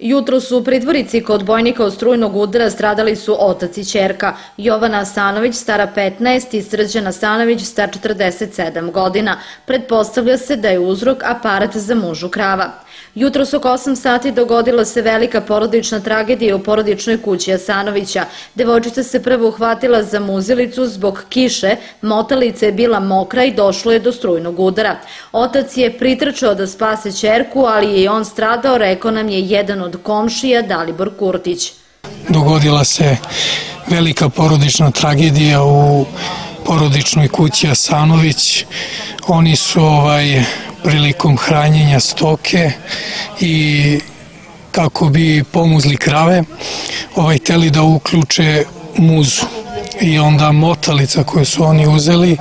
Jutro su u pridvorici kod bojnika od strujnog udara stradali su otac i čerka, Jovana Asanović, stara 15 i Srđan Asanović, star 47 godina. Pretpostavlja se da je uzrok aparat za mužu krava. Jutro su oko 8 sati dogodila se velika porodična tragedija u porodičnoj kući Asanovića. Devojčica se prvo uhvatila za muzilicu zbog kiše, motalica je bila mokra i došlo je do strujnog udara. Otac je pritrčao da spase čerku, ali je i on stradao, rekao nam je jedan od komšija Dalibor Kurtić. Dogodila se velika porodična tragedija u porodičnoj kući Asanović. Oni su ovaj prilikom hranjenja stoke i kako bi pomuzli krave, ovaj teli da uključe muzu. I onda motalica koju su oni uzeli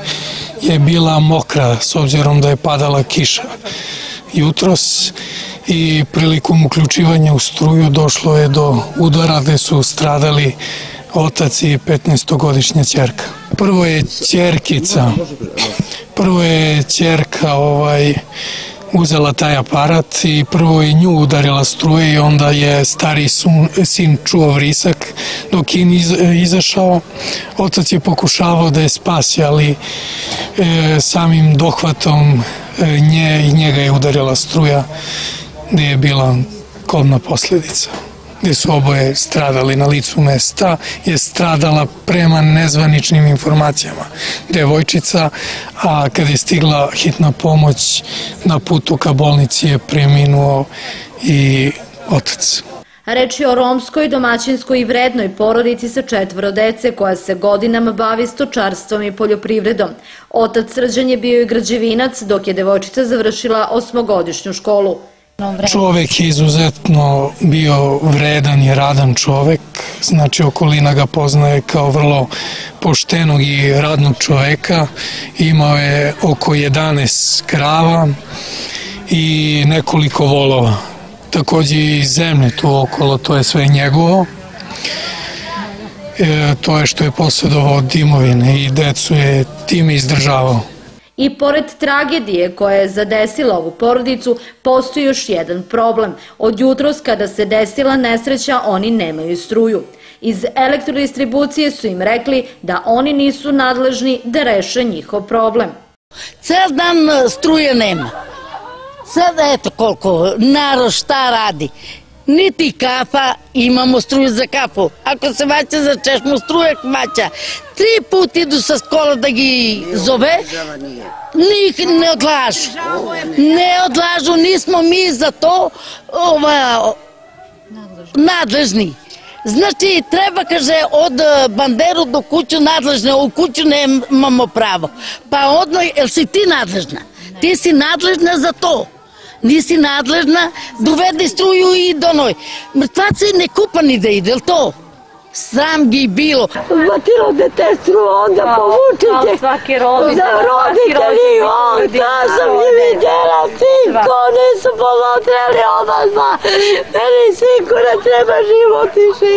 je bila mokra s obzirom da je padala kiša jutros. I prilikom uključivanja u struju došlo je do udara gde su stradali otac i 15-godišnja ćerka. Prvo je ćerkica, prvo je ćerka ovaj, uzela taj aparat i prvo je nju udarila struje i onda je stari sun, sin čuo vrisak dok je iz, izašao. Otac je pokušavao da je spasi, ali e, samim dohvatom e, nje i njega je udarila struja gde je bila kobna posledica gde su oboje stradali na licu mesta, je stradala prema nezvaničnim informacijama devojčica, a kada je stigla hitna pomoć na putu ka bolnici je preminuo i otac. Reč je o romskoj, domaćinskoj i vrednoj porodici sa četvoro dece koja se godinama bavi stočarstvom i poljoprivredom. Otac Srđan je bio i građevinac dok je devojčica završila osmogodišnju školu. Čovek je izuzetno bio vredan i radan čovek, znači okolina ga poznaje kao vrlo poštenog i radnog čoveka. Imao je oko 11 krava i nekoliko volova. Takođe i zemlje tu okolo, to je sve njegovo. E, to je što je posjedovao od imovine i decu je time izdržavao. I pored tragedije koja je zadesila ovu porodicu, postoji još jedan problem. Od jutros kada se desila nesreća, oni nemaju struju. Iz elektrodistribucije su im rekli da oni nisu nadležni da reše njihov problem. Cel dan struje nema. Sad eto koliko, narod šta radi Нити кафа има му струи за кафо. Ако се ваче за чеш, му струя. Три пути до с кола да ги зове. Ник не отлажу. Не отлажу, нисмо ми за то ова, надлежни. Значи треба, каже, од Бандеро до Кучо надлежна, от Кучо не имамо право. Па одно, е си ти надлежна? Ти си надлежна за то. не си надлежна, доведе струју и до доној. Мртваци не купани да идел тоа. Sram gi bilo. Vatilo dete struju, onda povučite. Svaki roditelj. Da roditelji, on, da sam je vidjela, sinko, nisu pomotreli oba dva. Meni sinko ne treba život više.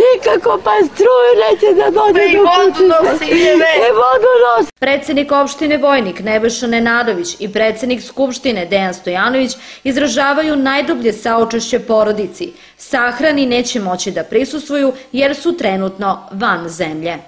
Nikako, pa struju neće da dođe do kuće. I vodu nosi. Predsednik opštine Vojnik Nebojša Nenadović i predsednik Skupštine Dejan Stojanović izražavaju najdublje saučešće porodici. Sahrani neće moći da prisustvuju jer su trenutno van zemlje.